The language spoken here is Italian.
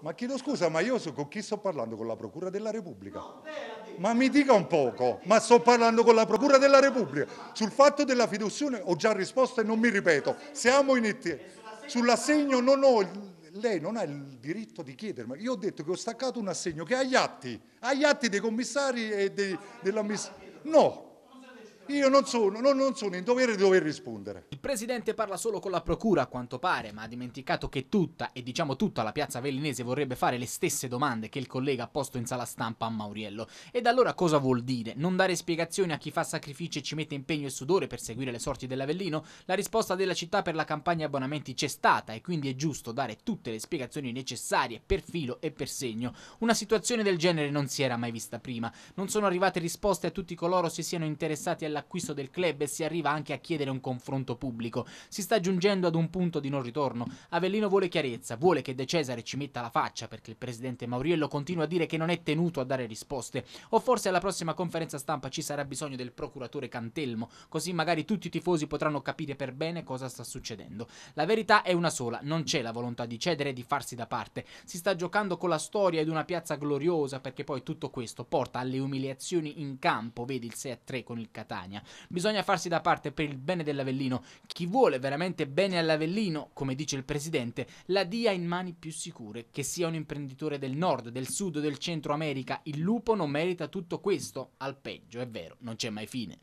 Ma chiedo scusa, ma io so con chi sto parlando? Con la Procura della Repubblica? Ma mi dica un poco, ma sto parlando con la Procura della Repubblica. Sul fatto della fiduzione ho già risposto e non mi ripeto. Siamo in IT. Sull'assegno non ho lei non ha il diritto di chiedermi. Io ho detto che ho staccato un assegno che ha gli atti, ha gli atti dei commissari e dell'amministrazione. No, io non sono, non, non sono, in dovere di dover rispondere. Il presidente parla solo con la procura a quanto pare, ma ha dimenticato che tutta, e diciamo tutta la piazza vellinese vorrebbe fare le stesse domande che il collega ha posto in sala stampa a Mauriello. Ed allora cosa vuol dire? Non dare spiegazioni a chi fa sacrifici e ci mette impegno e sudore per seguire le sorti dell'Avellino? La risposta della città per la campagna abbonamenti c'è stata e quindi è giusto dare tutte le spiegazioni necessarie per filo e per segno. Una situazione del genere non si era mai vista prima. Non sono arrivate risposte a tutti coloro si siano interessati alla l'acquisto del club e si arriva anche a chiedere un confronto pubblico. Si sta giungendo ad un punto di non ritorno. Avellino vuole chiarezza, vuole che De Cesare ci metta la faccia perché il presidente Mauriello continua a dire che non è tenuto a dare risposte. O forse alla prossima conferenza stampa ci sarà bisogno del procuratore Cantelmo, così magari tutti i tifosi potranno capire per bene cosa sta succedendo. La verità è una sola, non c'è la volontà di cedere e di farsi da parte. Si sta giocando con la storia di una piazza gloriosa perché poi tutto questo porta alle umiliazioni in campo, vedi il 6-3 con il Catania. Catania. Bisogna farsi da parte per il bene dell'Avellino. Chi vuole veramente bene all'Avellino, come dice il presidente, la dia in mani più sicure. Che sia un imprenditore del nord, del sud, del centro America, il lupo non merita tutto questo. Al peggio, è vero, non c'è mai fine.